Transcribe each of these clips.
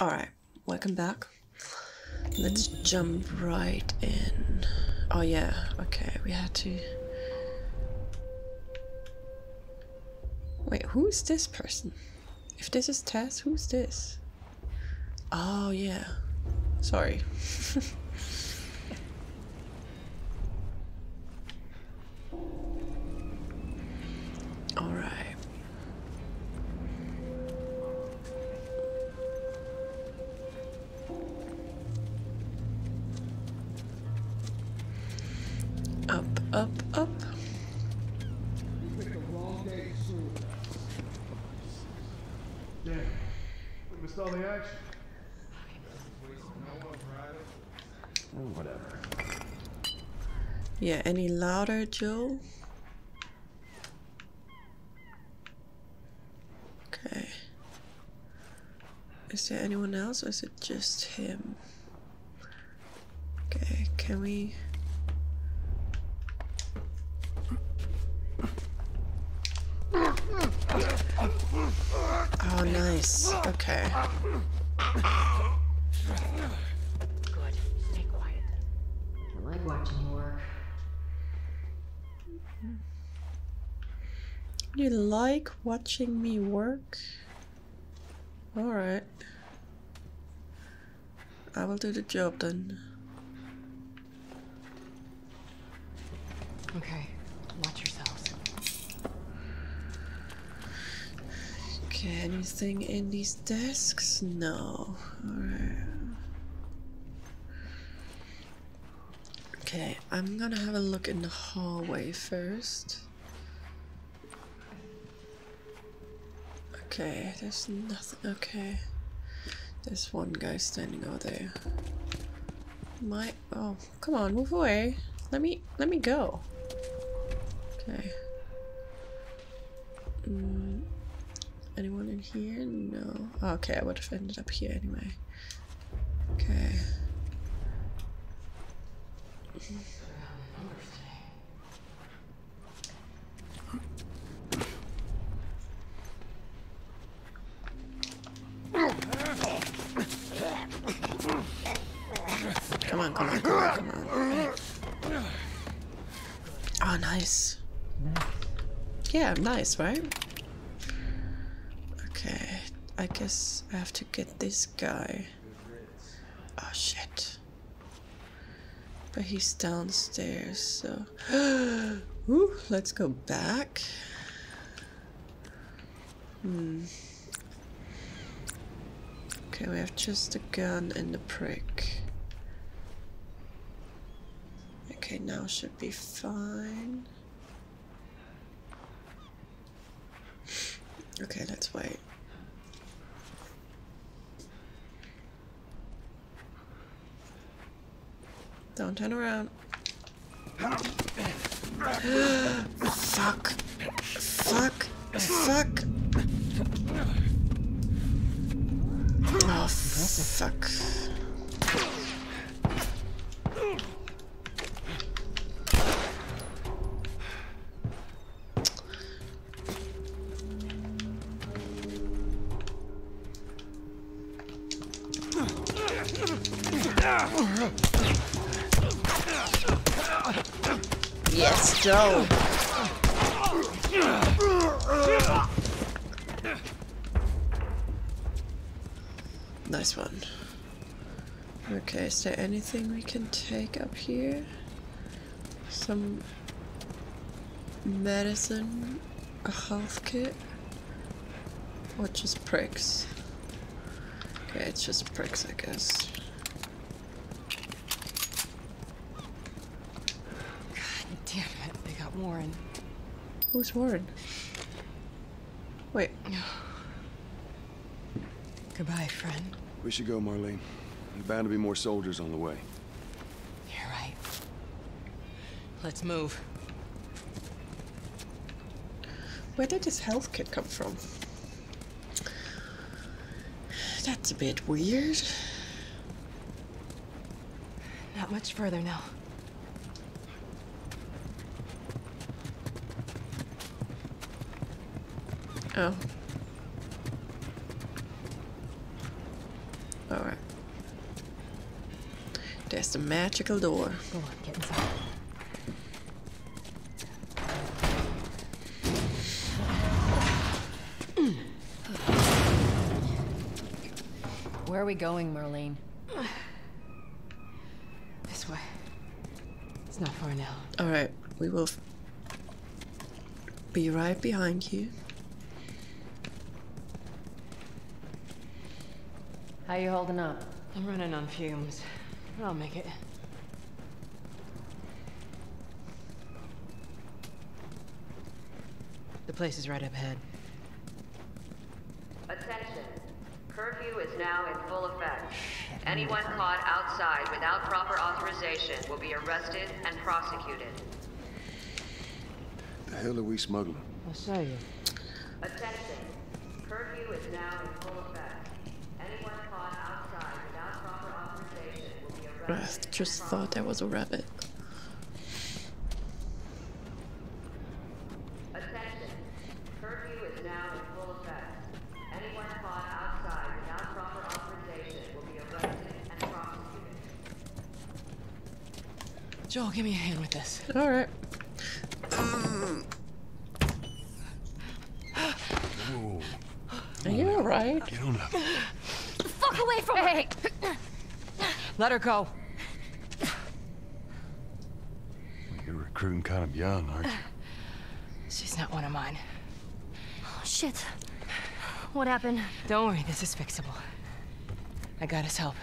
Alright, welcome back. Let's jump right in. Oh yeah, okay, we had to... Wait, who is this person? If this is Tess, who's this? Oh yeah, sorry. any louder, Joe? Okay. Is there anyone else or is it just him? Okay, can we... Oh, nice. Okay. You like watching me work? Alright. I will do the job then. Okay. Watch yourselves. Okay, anything in these desks? No. Alright. Okay, I'm gonna have a look in the hallway first. Okay, there's nothing. Okay. There's one guy standing over there. My oh, come on, move away. Let me let me go. Okay. Mm, anyone in here? No. Oh, okay, I would have ended up here anyway. Okay. Come on, come on, come on, come on. Oh, nice. Yeah, nice, right? Okay, I guess I have to get this guy. Oh shit. But he's downstairs, so. Ooh, let's go back. Hmm. Okay, we have just a gun and a prick. Okay, now should be fine. Okay, let's wait. Don't turn around. Fuck. Fuck. Fuck. Oh, fuck. Yes, Joe. Nice one. Okay, is there anything we can take up here? Some medicine, a health kit, or just pricks? Okay, it's just pricks, I guess. God damn it. They got Warren. Who's Warren? Wait, Goodbye, friend. We should go, Marlene. There's bound to be more soldiers on the way. You're right. Let's move. where did this health kit come from? That's a bit weird. Not much further now. Oh. Alright. There's the magical door. Go on, get inside. Where are we going, Marlene? This way. It's not far now. Alright, we will be right behind you. How you holding up? I'm running on fumes, but I'll make it. The place is right up ahead. Attention. Curfew is now in full effect. Anyone caught outside without proper authorization will be arrested and prosecuted. The hell are we smuggling? I'll show you. Attention. Curfew is now in full effect. Anyone caught outside without proper authorization will be I just thought that was a rabbit. Attention. Curfew is now in full effect. Anyone caught outside without proper authorization will be arrested and prosecuted. Joel, give me a hand with this. Alright. Whoa. Are you alright? Get on up. Fuck away from hey. Let her go. You're recruiting kind of young, aren't you? She's not one of mine. Oh, Shit. What happened? Don't worry, this is fixable. I got his help.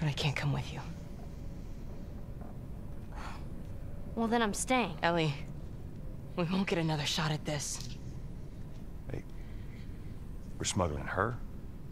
But I can't come with you. Well, then I'm staying. Ellie, we won't get another shot at this. Hey, we're smuggling her?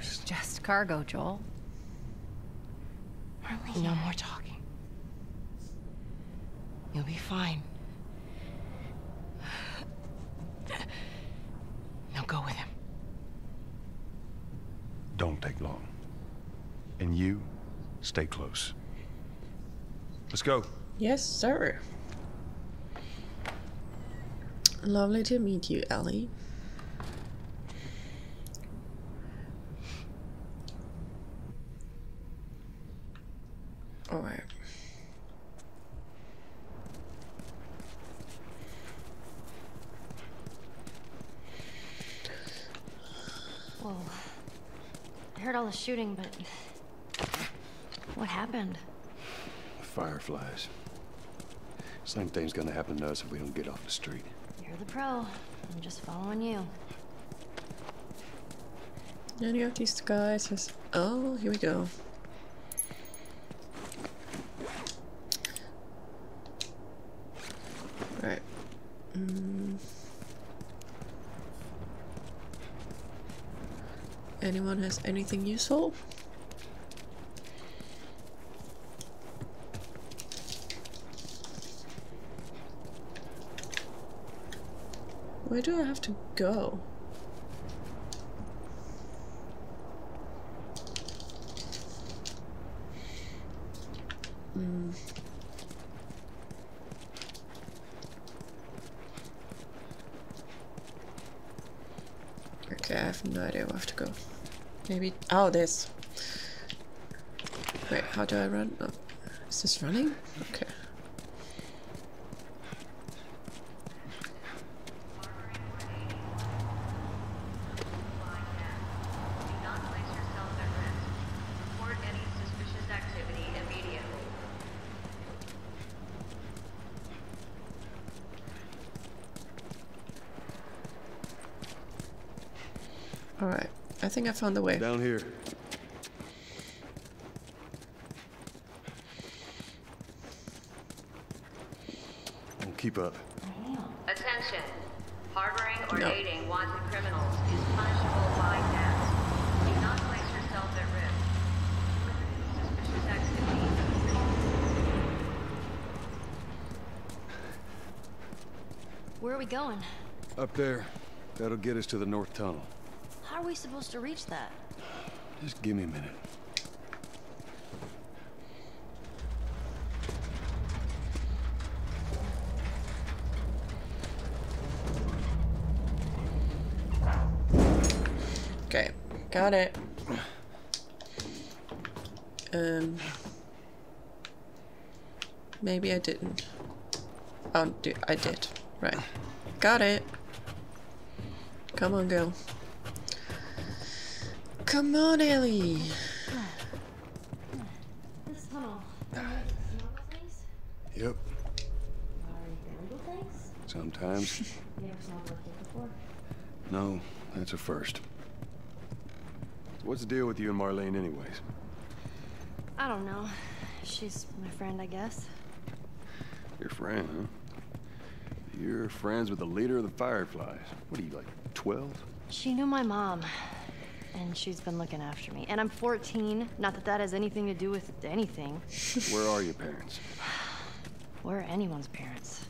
Just cargo, Joel. No more talking. You'll be fine. Now go with him. Don't take long. And you, stay close. Let's go. Yes, sir. Lovely to meet you, Ellie. Alright. Whoa. I heard all the shooting, but. What happened? The fireflies. Same thing's gonna happen to us if we don't get off the street. You're the pro. I'm just following you. Any of these guys has. Oh, here we go. Right. Mm. Anything useful? Where do I have to go? Mm. Okay, I have no idea where I have to go. Maybe. Oh, this. Wait, how do I run? Oh, is this running? Okay. Do not place yourself Alright, I found the way. Down here. Don't keep up. Attention. Harboring or No. aiding wanted criminals is punishable by death. Do not place yourself at risk. Suspicious activity. Where are we going? Up there. That'll get us to the north tunnel. How are we supposed to reach that? Just give me a minute. Okay, got it. Um, maybe I didn't. Oh, do I did. Right, got it. Come on, girl. Come on, Ellie. This tunnel. things? Yep. Illegal things? Sometimes. You ever smelled like before? No, that's a first. What's the deal with you and Marlene anyways? I don't know. She's my friend, I guess. Your friend, huh? You're friends with the leader of the Fireflies. What are you, like, 12? She knew my mom, and she's been looking after me. And I'm 14. Not that that has anything to do with anything. Where are your parents? Where are anyone's parents.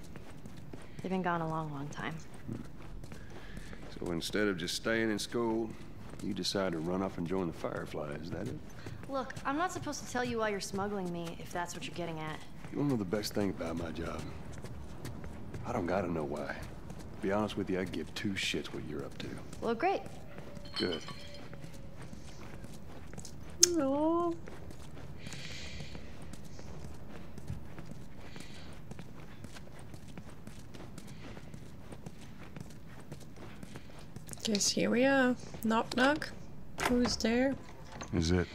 They've been gone a long, long time. So instead of just staying in school, you decide to run off and join the Fireflies, is that it? Look, I'm not supposed to tell you why you're smuggling me, if that's what you're getting at. You wanna know the best thing about my job? I don't gotta know why. Be honest with you, I give two shits what you're up to. Well, great. Good. No. Guess here we are. Knock knock. Who's there? Is it?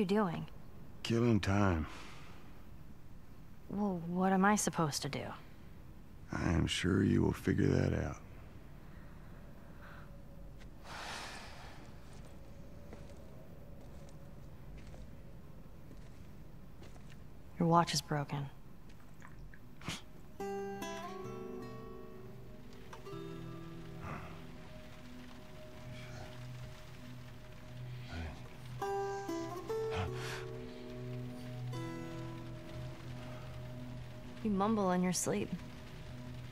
You doing? Killing time. Well, what am I supposed to do? I am sure you will figure that out. Your watch is broken. You mumble in your sleep.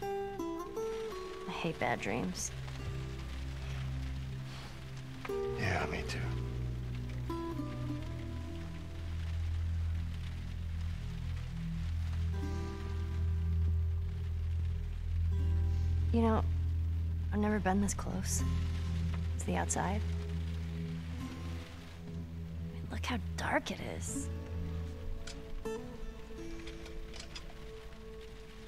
I hate bad dreams. Yeah, me too. You know, I've never been this close. To the outside. I mean, look how dark it is.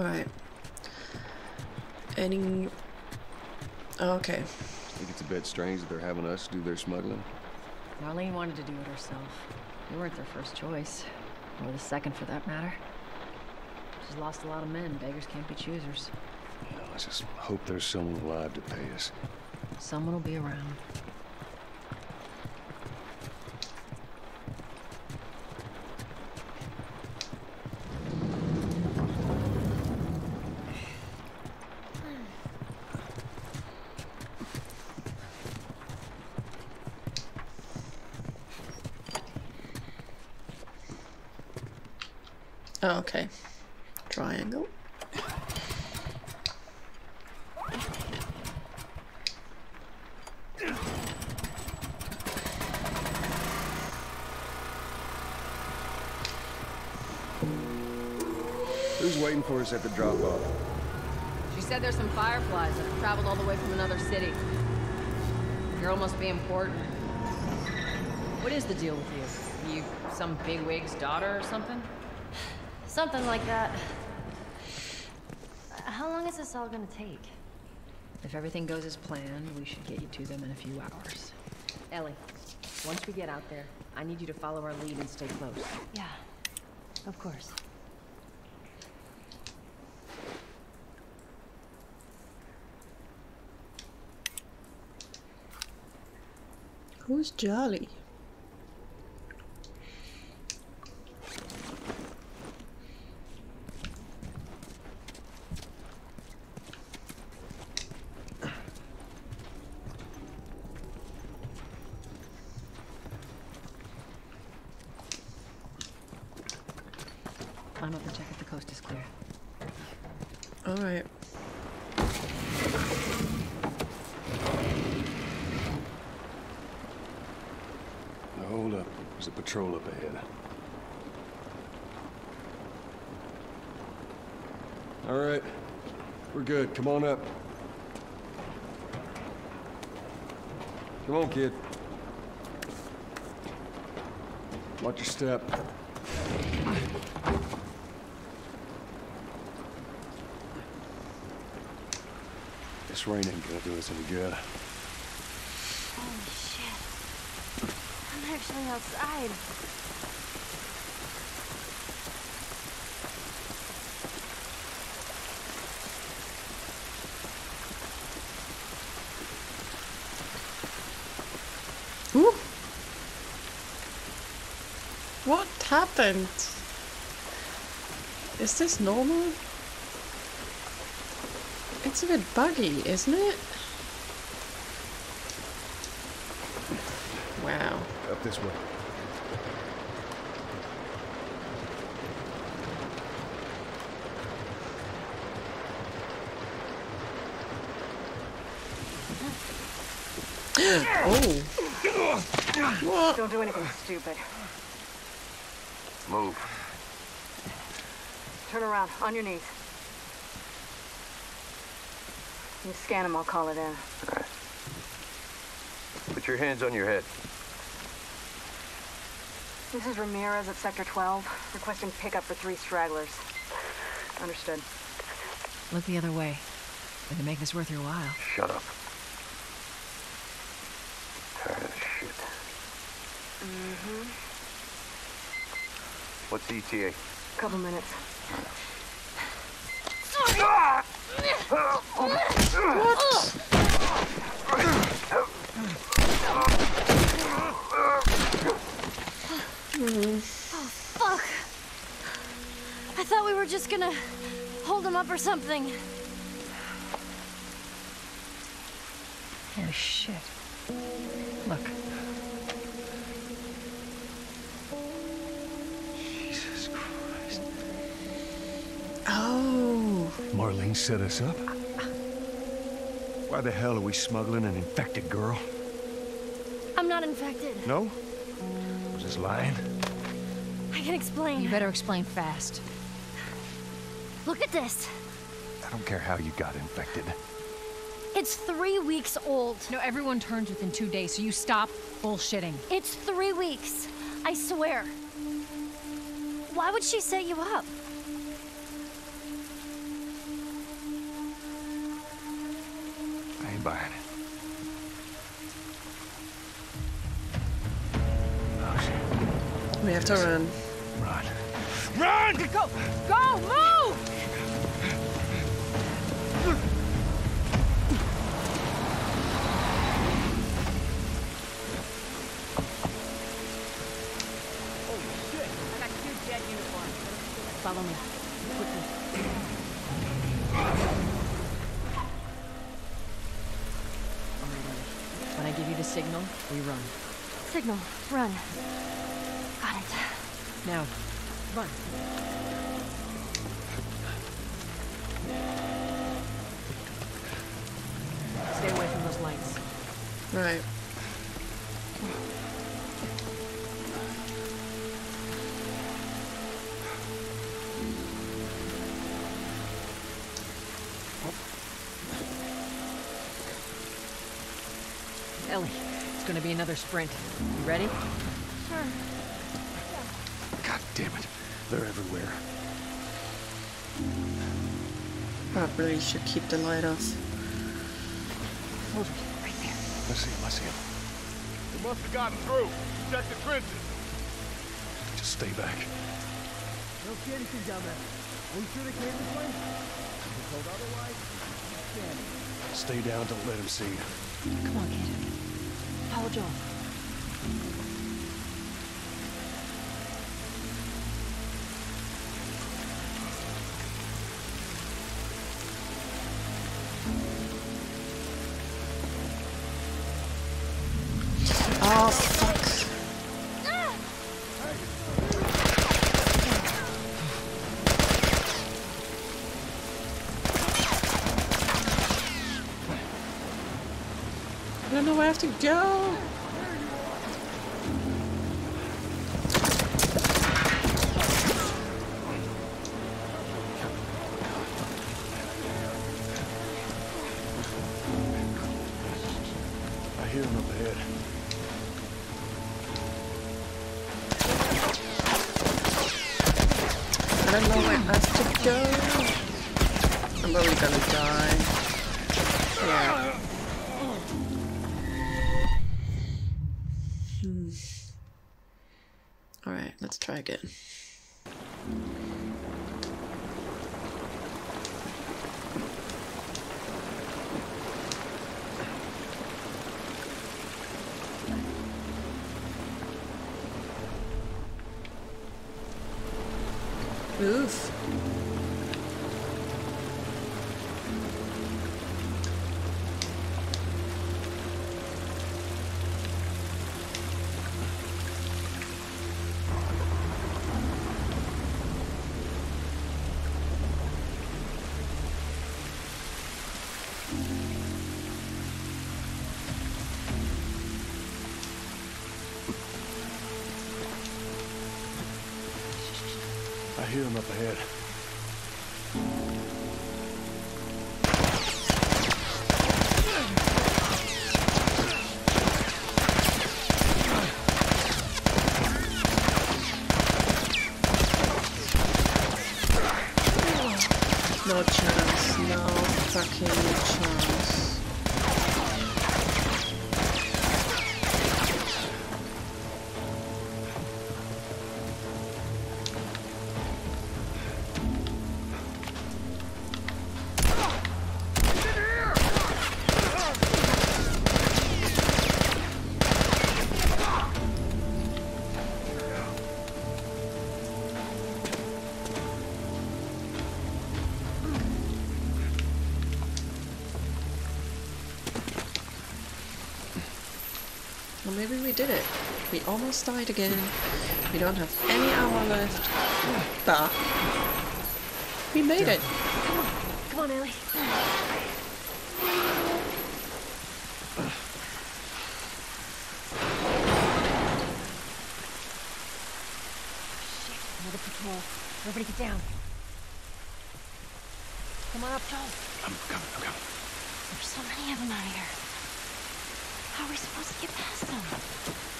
Alright. Any. Oh, okay. Think it's a bit strange that they're having us do their smuggling? Marlene wanted to do it herself. We weren't their first choice. Or the second for that matter. She's lost a lot of men. Beggars can't be choosers. You know, let's just hope there's someone alive to pay us. Someone will be around. Oh, okay. Triangle. Who's waiting for us at the drop-off? She said there's some fireflies that have traveled all the way from another city. Girl must be important. What is the deal with you? Are you some bigwig's daughter or something? Something like that. How long is this all gonna take? If everything goes as planned, we should get you to them in a few hours. Ellie, once we get out there, I need you to follow our lead and stay close. Yeah, of course. Who's Jolly? Climb up and check if the coast is clear. Alright. Now hold up. There's a patrol up ahead. All right. We're good. Come on up. Come on, kid. Watch your step. This rain ain't gonna do us any good. Holy shit. I'm actually outside. Ooh. What happened? Is this normal? It's a bit buggy, isn't it? Wow. Up this way. Oh. Don't do anything stupid. Move. Turn around, on your knees. You scan him, I'll call it in. Put your hands on your head. This is Ramirez at Sector 12, requesting pickup for three stragglers. Understood. Look the other way. Gonna make this worth your while. Shut up. Tired of shit. Mm-hmm. What's the ETA? Couple minutes. Oh fuck! I thought we were just gonna hold him up or something. Oh, shit. Look. Jesus Christ. Oh. Marlene set us up? Why the hell are we smuggling an infected girl? I'm not infected. No? Was this lying? I can explain. You better explain fast. Look at this. I don't care how you got infected. It's three weeks old. No, everyone turns within two days, so you stop bullshitting. It's three weeks. I swear. Why would she set you up? We have to run. Run. Run! Go! Go! Move! I got two dead uniforms. Follow me. Quickly. All right, Ellie. When I give you the signal, we run. Signal. Run. Now, run. Stay away from those lights. Right. Ellie, it's gonna be another sprint. You ready? Probably should keep the light off. Soldiers, right there. I see him, I see him. They must have gotten through. Check the trenches. Just stay back. Don't see anything down there. Are we sure they came this way? We're told otherwise. Keep scanning. Stay down, don't let him see you. Come on, kid. Follow Joel. Go. I hear him up ahead. I don't know where have to go. I'm probably gonna die. Yeah. Let's try again. I hear him up ahead. Well, maybe we did it. We almost died again. We don't have any ammo left. But we made it. Come on, Ellie. Shit, another patrol. Everybody get down. Come on up, Joel. I'm coming, I'm coming. There's so many of them out here. How are we supposed to get past them?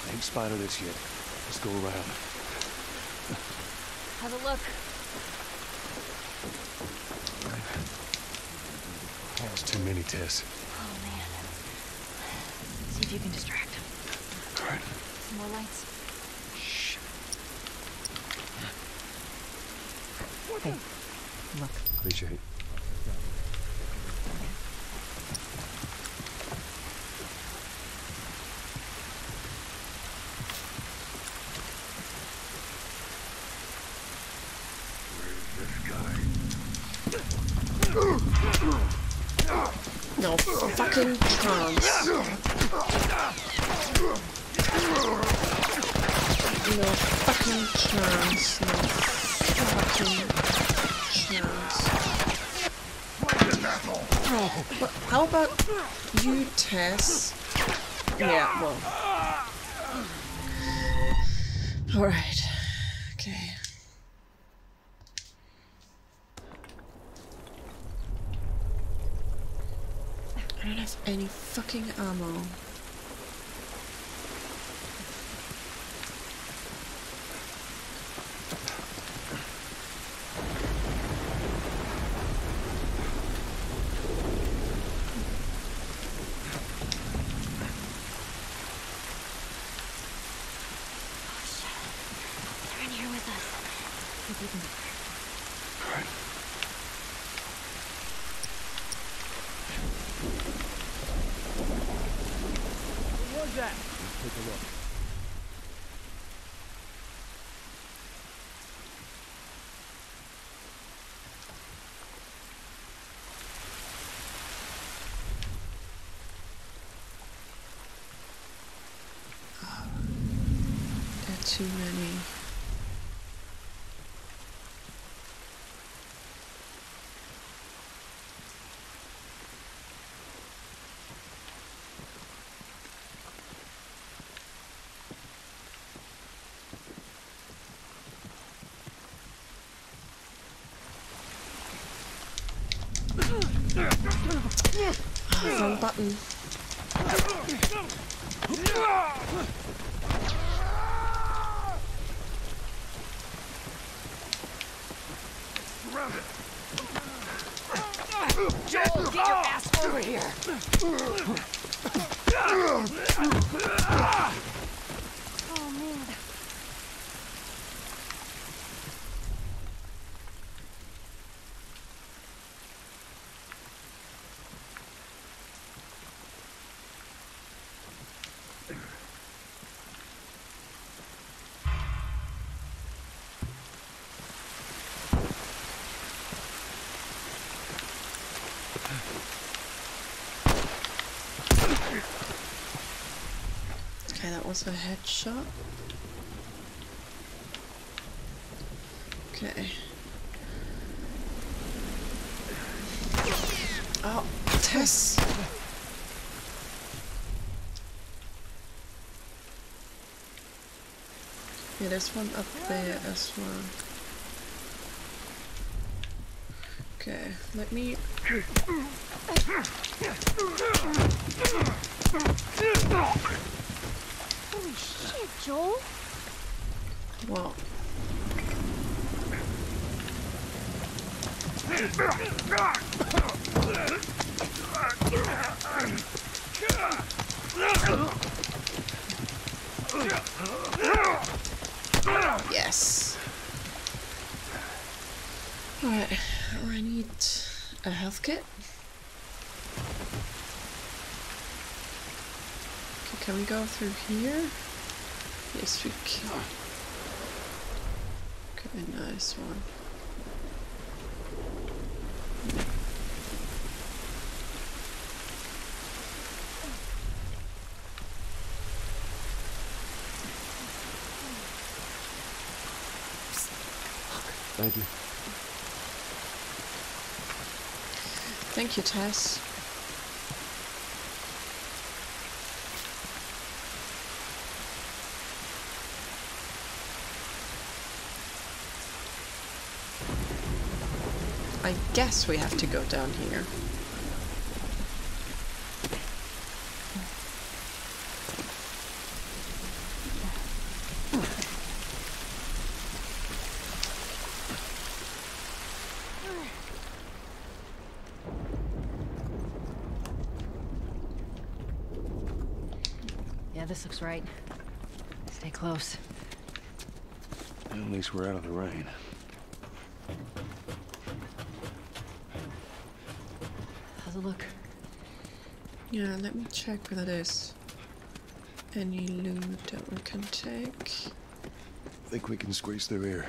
I Ain't spotted this yet. Let's go around. Have a look. That's too many tests. Oh, man. See if you can distract them. All right. Some more lights. Shh. Hey, look. Appreciate it. No fucking chance. No fucking chance. No fucking chance. Well, how about you, Tess? Yeah, well. Alright. Okay. I don't have any fucking ammo. All right. What was that? Let's take a look. There are too many. Ah, Okay, that was a headshot. Okay. Oh, Tess! Yeah, there's one up there as well. Okay, let me Holy shit, Joel. well Yes. Alright, I need a health kit. Okay, can we go through here? Yes, we can. Okay, nice one. Thank you. Thank you, Tess. I guess we have to go down here. This looks right. Stay close. At least we're out of the rain. How's it look? Yeah, let me check where that is. any loot that we can take. I think we can squeeze through here.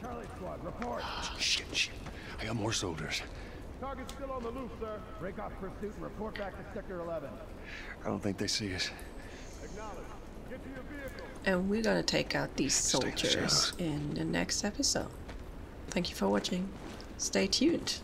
Charlie Squad, report. Ah, shit, shit. I got more soldiers. Target's still on the loose, sir. Break off pursuit and report back to Sector 11. I don't think they see us. Acknowledge. Get to your vehicle. And we're gonna take out these Stay the soldiers in the next episode. Thank you for watching. Stay tuned.